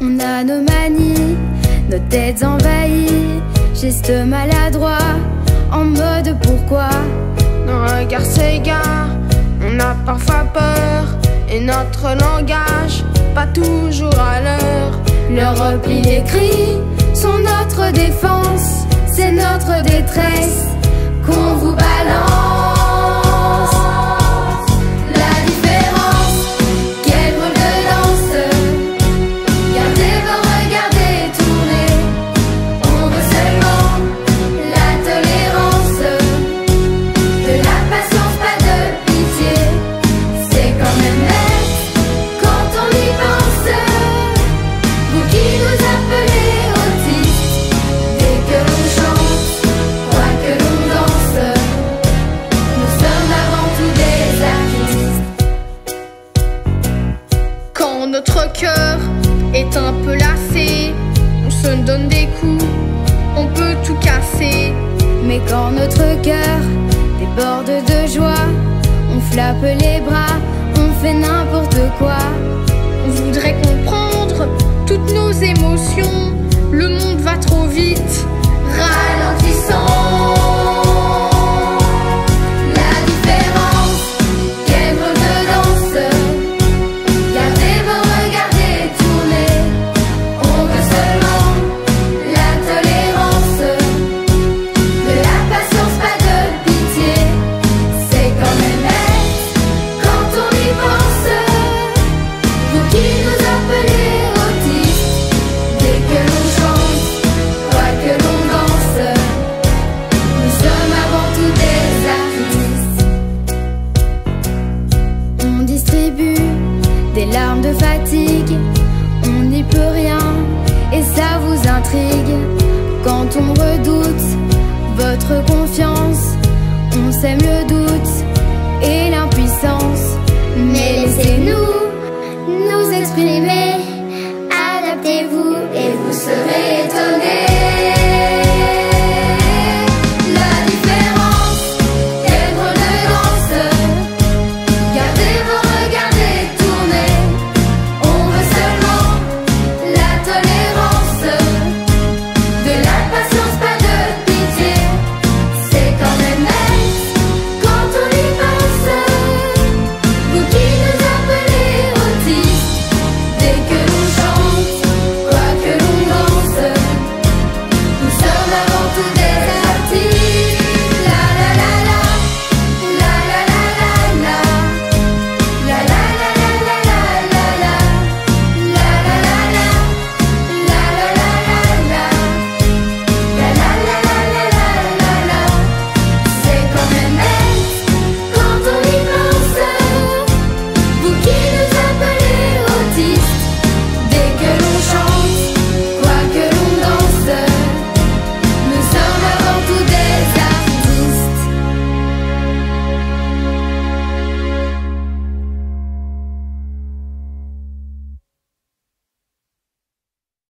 à nos manies, nos têtes envahies, gestes maladroits, en mode pourquoi? Nos regards s'égarent, on a parfois peur, et notre langage pas toujours à l'heure. Le repli, les cris sont notre défense, c'est notre détresse cœur est un peu lassé, on se donne des coups, on peut tout casser. Mais quand notre cœur déborde de joie, on flappe les bras, on fait n'importe quoi. On voudrait comprendre toutes nos émotions, le monde va trop vite, ralentissant. on redoute votre confiance, on sème le doute et l'impuissance.